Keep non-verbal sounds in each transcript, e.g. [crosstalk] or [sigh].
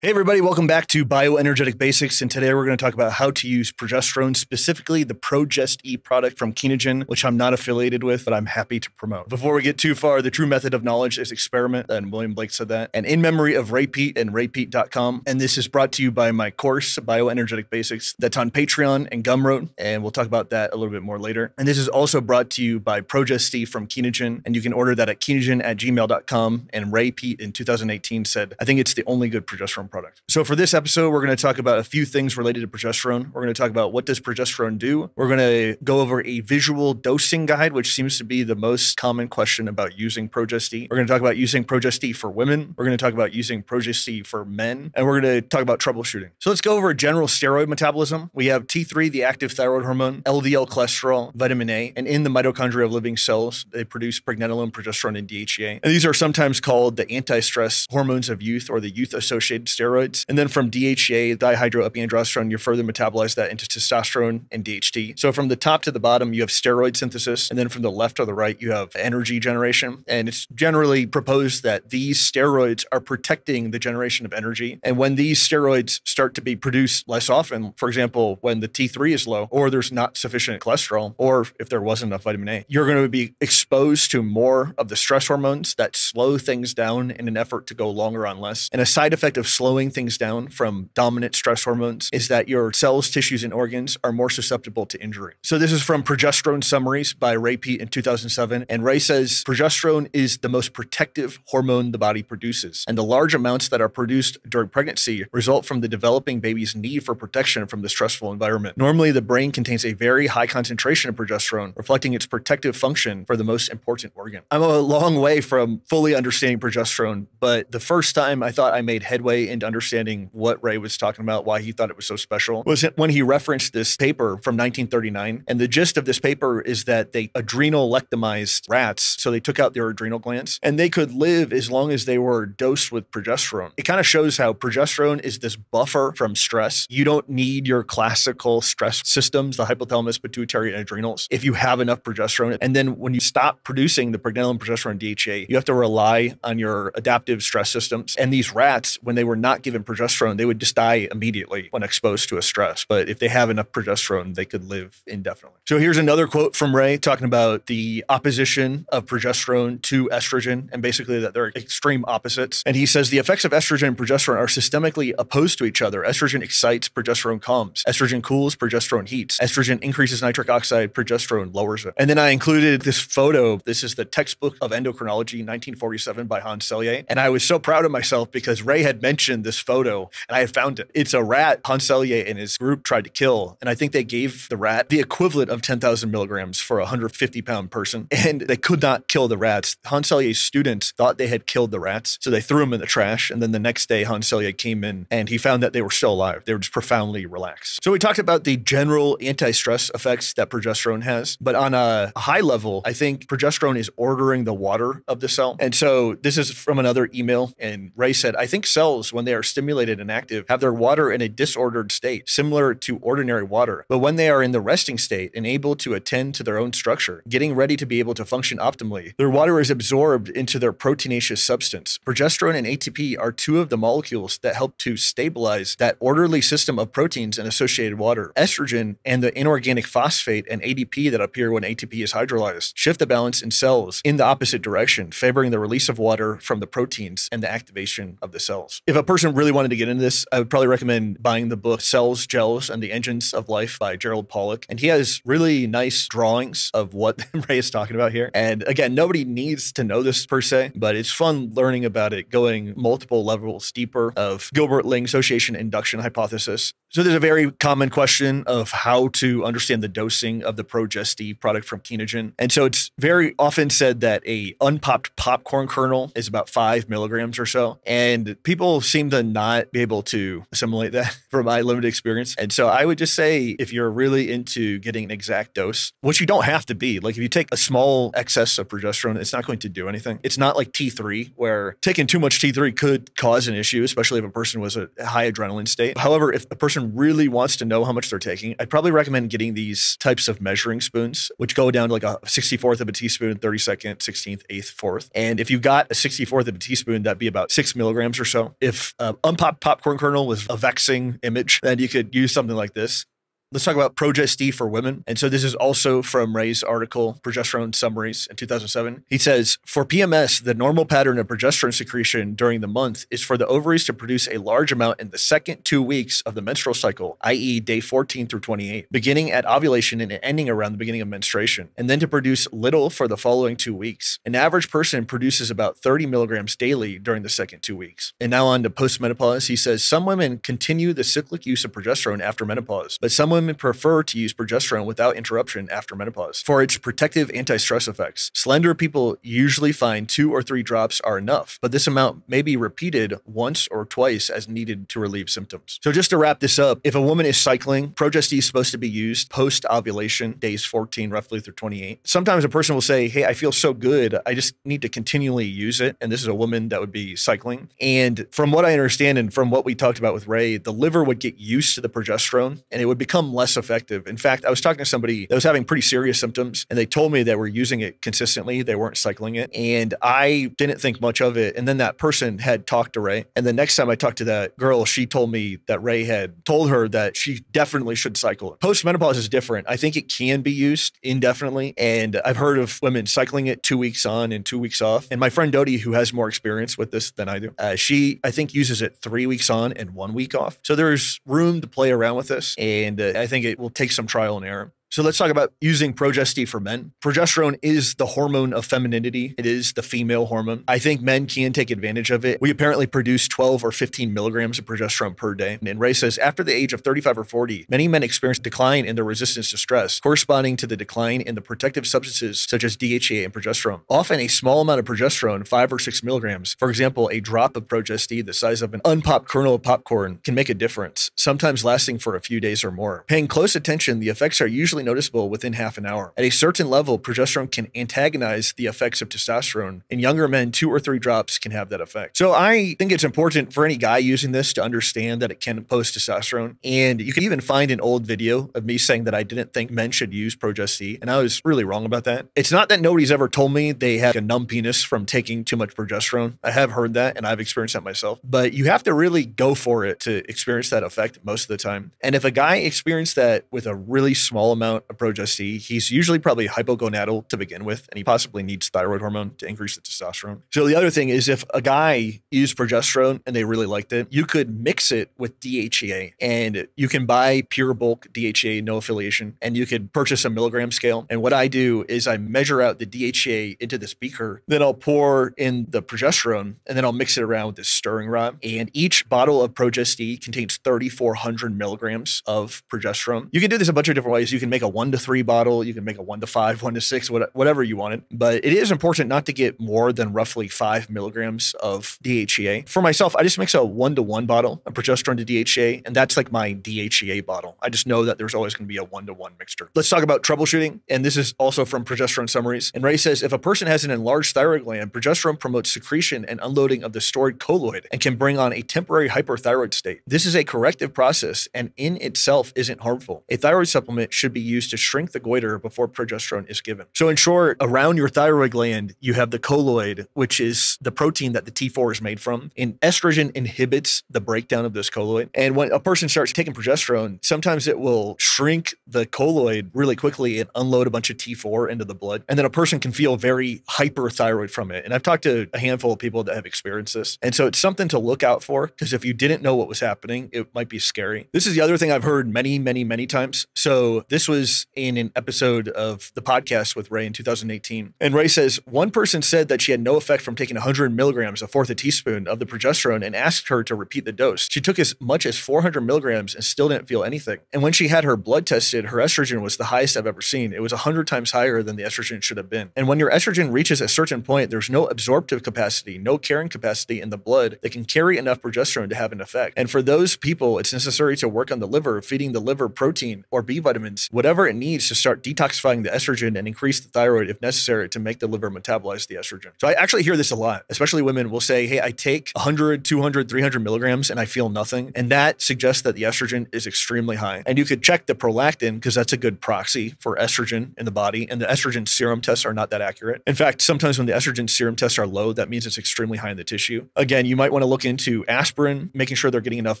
Hey, everybody, welcome back to Bioenergetic Basics. And today we're going to talk about how to use progesterone, specifically the Progest E product from Kenogen, which I'm not affiliated with, but I'm happy to promote. Before we get too far, the true method of knowledge is experiment, and William Blake said that. And in memory of Ray Peat and raypeat.com. And this is brought to you by my course, Bioenergetic Basics, that's on Patreon and Gumroad. And we'll talk about that a little bit more later. And this is also brought to you by Progest E from Kenogen. And you can order that at kenogen at gmail.com. And Ray Peat in 2018 said, I think it's the only good progesterone product. So for this episode, we're going to talk about a few things related to progesterone. We're going to talk about what does progesterone do. We're going to go over a visual dosing guide, which seems to be the most common question about using Progest-E. We're going to talk about using Progest-E for women. We're going to talk about using Progest-E for men, and we're going to talk about troubleshooting. So let's go over general steroid metabolism. We have T3, the active thyroid hormone, LDL cholesterol, vitamin A, and in the mitochondria of living cells, they produce pregnenolone, progesterone, and DHEA. And these are sometimes called the anti-stress hormones of youth or the youth-associated steroids. And then from DHEA, dihydroepiandrosterone, you further metabolize that into testosterone and DHT. So from the top to the bottom, you have steroid synthesis. And then from the left to the right, you have energy generation. And it's generally proposed that these steroids are protecting the generation of energy. And when these steroids start to be produced less often, for example, when the T3 is low, or there's not sufficient cholesterol, or if there wasn't enough vitamin A, you're going to be exposed to more of the stress hormones that slow things down in an effort to go longer on less. And a side effect of slowing things down from dominant stress hormones is that your cells, tissues, and organs are more susceptible to injury. So this is from Progesterone Summaries by Ray Peat in 2007. And Ray says progesterone is the most protective hormone the body produces. And the large amounts that are produced during pregnancy result from the developing baby's need for protection from the stressful environment. Normally, the brain contains a very high concentration of progesterone, reflecting its protective function for the most important organ. I'm a long way from fully understanding progesterone, but the first time I thought I made headway into understanding what Ray was talking about, why he thought it was so special, was when he referenced this paper from 1939. And the gist of this paper is that they adrenalectomized rats. So they took out their adrenal glands and they could live as long as they were dosed with progesterone. It kind of shows how progesterone is this buffer from stress. You don't need your classical stress systems, the hypothalamus, pituitary, and adrenals, if you have enough progesterone. And then when you stop producing the pregnenolone, progesterone, DHA, you have to rely on your adaptive stress systems. And these rats, when they were not given progesterone, they would just die immediately when exposed to a stress. But if they have enough progesterone, they could live indefinitely. So here's another quote from Ray talking about the opposition of progesterone to estrogen and basically that they're extreme opposites. And he says the effects of estrogen and progesterone are systemically opposed to each other. Estrogen excites, progesterone calms. Estrogen cools, progesterone heats. Estrogen increases nitric oxide, progesterone lowers it. And then I included this photo. This is the textbook of endocrinology, 1947 by Hans Selye. And I was so proud of myself because Ray had mentioned this photo and I had found it. It's a rat Hans Selye and his group tried to kill. And I think they gave the rat the equivalent of 10,000 milligrams for a 150 pound person. [laughs] And they could not kill the rats. Hans Selye's students thought they had killed the rats. So they threw them in the trash. And then the next day, Hans Selye came in and he found that they were still alive. They were just profoundly relaxed. So we talked about the general anti stress effects that progesterone has. But on a high level, I think progesterone is ordering the water of the cell. And so this is from another email. And Ray said, I think cells, when they are stimulated, and active have their water in a disordered state, similar to ordinary water. But when they are in the resting state and able to attend to their own structure, getting ready to be able to function optimally, their water is absorbed into their proteinaceous substance. Progesterone and ATP are two of the molecules that help to stabilize that orderly system of proteins and associated water. Estrogen and the inorganic phosphate and ADP that appear when ATP is hydrolyzed shift the balance in cells in the opposite direction, favoring the release of water from the proteins and the activation of the cells. If a person really wanted to get into this, I would probably recommend buying the book Cells, Gels, and the Engines of Life by Gerald Pollack. And he has really nice drawings of what [laughs] Ray is talking about here. And again, nobody needs to know this per se, but it's fun learning about it, going multiple levels deeper of Gilbert Ling association induction hypothesis. So there's a very common question of how to understand the dosing of the Progest-E product from Kenogen. And so it's very often said that a unpopped popcorn kernel is about five milligrams or so. And people seem to not be able to assimilate that [laughs] from my limited experience. And so I would just say if you're really into getting an exact dose, which you don't have to be, like if you take a small excess of progesterone, it's not going to do anything. It's not like T3, where taking too much T3 could cause an issue, especially if a person was a high adrenaline state. However, if a person really wants to know how much they're taking, I'd probably recommend getting these types of measuring spoons, which go down to like a 64th of a teaspoon, 32nd, 16th, 8th, 4th. And if you got a 64th of a teaspoon, that'd be about six milligrams or so. If uh, unpopped popcorn kernel was a vexing image, then you could use something like this. Let's talk about Progest for women. And so this is also from Ray's article, Progesterone Summaries in 2007. He says, for PMS, the normal pattern of progesterone secretion during the month is for the ovaries to produce a large amount in the second two weeks of the menstrual cycle, i.e., day 14 through 28, beginning at ovulation and ending around the beginning of menstruation, and then to produce little for the following two weeks. An average person produces about 30 milligrams daily during the second two weeks. And now on to postmenopause, he says some women continue the cyclic use of progesterone after menopause, but some women prefer to use progesterone without interruption after menopause for its protective anti stress effects. Slender people usually find two or three drops are enough, but this amount may be repeated once or twice as needed to relieve symptoms. So, just to wrap this up, if a woman is cycling, Progest is supposed to be used post ovulation, days 14 roughly through 28. Sometimes a person will say, Hey, I feel so good. I just need to continually use it. And this is a woman that would be cycling. And from what I understand and from what we talked about with Ray, the liver would get used to the progesterone and it would become become less effective. In fact, I was talking to somebody that was having pretty serious symptoms and they told me they were using it consistently. They weren't cycling it. And I didn't think much of it. And then that person had talked to Ray. And the next time I talked to that girl, she told me that Ray had told her that she definitely should cycle it. Postmenopause is different. I think it can be used indefinitely. And I've heard of women cycling it two weeks on and two weeks off. And my friend Dodie, who has more experience with this than I do, uh, she, I think, uses it three weeks on and one week off. So there's room to play around with this. And uh, I think it will take some trial and error. So let's talk about using Progest for men. Progesterone is the hormone of femininity. It is the female hormone. I think men can take advantage of it. We apparently produce 12 or 15 milligrams of progesterone per day. And Ray says after the age of 35 or 40, many men experience decline in their resistance to stress, corresponding to the decline in the protective substances such as DHEA and progesterone. Often a small amount of progesterone, five or six milligrams, for example, a drop of Progest the size of an unpopped kernel of popcorn, can make a difference, sometimes lasting for a few days or more. Paying close attention, the effects are usually noticeable within half an hour. At a certain level, progesterone can antagonize the effects of testosterone. In younger men, two or three drops can have that effect. So I think it's important for any guy using this to understand that it can post testosterone. And you can even find an old video of me saying that I didn't think men should use Progest and I was really wrong about that. It's not that nobody's ever told me they have a numb penis from taking too much progesterone. I have heard that and I've experienced that myself, but you have to really go for it to experience that effect most of the time. And if a guy experienced that with a really small amount amount of Progest He's usually probably hypogonadal to begin with, and he possibly needs thyroid hormone to increase the testosterone. So the other thing is if a guy used progesterone and they really liked it, you could mix it with DHEA and you can buy pure bulk DHEA, no affiliation, and you could purchase a milligram scale. And what I do is I measure out the DHEA into this beaker, then I'll pour in the progesterone, and then I'll mix it around with this stirring rod. And each bottle of Progest contains 3,400 milligrams of progesterone. You can do this a bunch of different ways. You can make make a one to three bottle. You can make a one to five, one to six, whatever you want it. But it is important not to get more than roughly five milligrams of DHEA. For myself, I just mix a one to one bottle of progesterone to DHEA, and that's like my DHEA bottle. I just know that there's always going to be a one to one mixture. Let's talk about troubleshooting. And this is also from progesterone summaries. And Ray says if a person has an enlarged thyroid gland, progesterone promotes secretion and unloading of the stored colloid and can bring on a temporary hyperthyroid state. This is a corrective process and in itself isn't harmful. A thyroid supplement should be used to shrink the goiter before progesterone is given. So, in short, around your thyroid gland, you have the colloid, which is the protein that the T4 is made from. And estrogen inhibits the breakdown of this colloid. And when a person starts taking progesterone, sometimes it will shrink the colloid really quickly and unload a bunch of T4 into the blood. And then a person can feel very hyperthyroid from it. And I've talked to a handful of people that have experienced this. And so it's something to look out for because if you didn't know what was happening, it might be scary. This is the other thing I've heard many, many, many times. So this was was in an episode of the podcast with Ray in 2018. And Ray says one person said that she had no effect from taking 100 milligrams, a fourth a teaspoon of the progesterone, and asked her to repeat the dose. She took as much as 400 milligrams and still didn't feel anything. And when she had her blood tested, her estrogen was the highest I've ever seen. It was 100 times higher than the estrogen should have been. And when your estrogen reaches a certain point, there's no absorptive capacity, no carrying capacity in the blood that can carry enough progesterone to have an effect. And for those people, it's necessary to work on the liver, feeding the liver protein or B vitamins, whatever whatever it needs to start detoxifying the estrogen and increase the thyroid if necessary to make the liver metabolize the estrogen. So I actually hear this a lot, especially women will say, Hey, I take 100, 200, 300 milligrams and I feel nothing. And that suggests that the estrogen is extremely high. And you could check the prolactin because that's a good proxy for estrogen in the body. And the estrogen serum tests are not that accurate. In fact, sometimes when the estrogen serum tests are low, that means it's extremely high in the tissue. Again, you might want to look into aspirin, making sure they're getting enough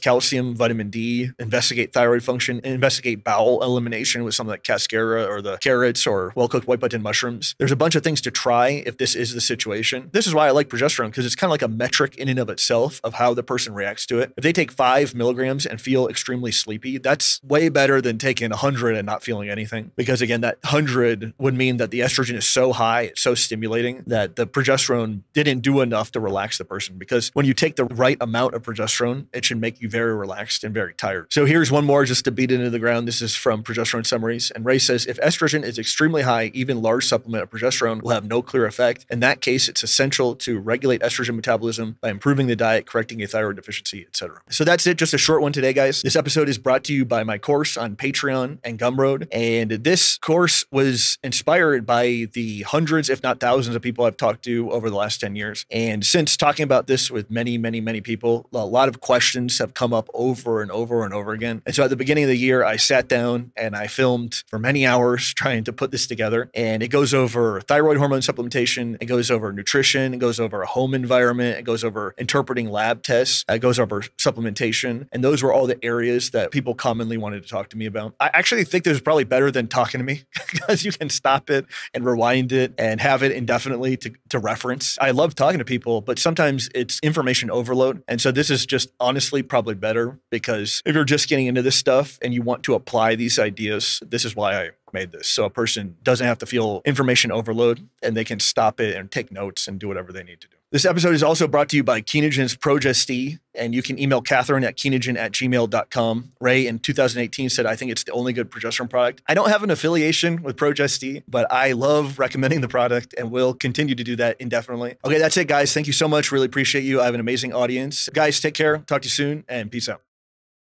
calcium, vitamin D, investigate thyroid function, investigate bowel elimination with something like cascara or the carrots or well cooked white button mushrooms. There's a bunch of things to try if this is the situation. This is why I like progesterone because it's kind of like a metric in and of itself of how the person reacts to it. If they take five milligrams and feel extremely sleepy, that's way better than taking 100 and not feeling anything. Because again, that 100 would mean that the estrogen is so high, it's so stimulating that the progesterone didn't do enough to relax the person. Because when you take the right amount of progesterone, it should make you very relaxed and very tired. So here's one more just to beat it into the ground. This is from Progesterone Summaries. And Ray says if estrogen is extremely high, even large supplement of progesterone will have no clear effect. In that case, it's essential to regulate estrogen metabolism by improving the diet, correcting a thyroid deficiency, etc. So that's it. Just a short one today, guys. This episode is brought to you by my course on Patreon and Gumroad. And this course was inspired by the hundreds, if not thousands, of people I've talked to over the last 10 years. And since talking about this with many, many, many people, a lot of questions have come up over and over and over again. And so at the beginning of the year, I sat down and I filmed for many hours trying to put this together. And it goes over thyroid hormone supplementation, it goes over nutrition, it goes over a home environment, it goes over interpreting lab tests, it goes over supplementation. And those were all the areas that people commonly wanted to talk to me about. I actually think this is probably better than talking to me [laughs] because you can stop it and rewind it and have it indefinitely to, to reference. I love talking to people, but sometimes it's information overload. And so this is just honestly probably better because if you're just getting into this stuff and you want to apply these ideas, this is why I made this. So a person doesn't have to feel information overload and they can stop it and take notes and do whatever they need to do. This episode is also brought to you by Kenogen's Progest-E, and you can email Catherine at kenogen at gmail.com. Ray in 2018 said, I think it's the only good progesterone product. I don't have an affiliation with Progest-E, but I love recommending the product and will continue to do that indefinitely. Okay, that's it, guys. Thank you so much. Really appreciate you. I have an amazing audience. Guys, take care. Talk to you soon, and peace out.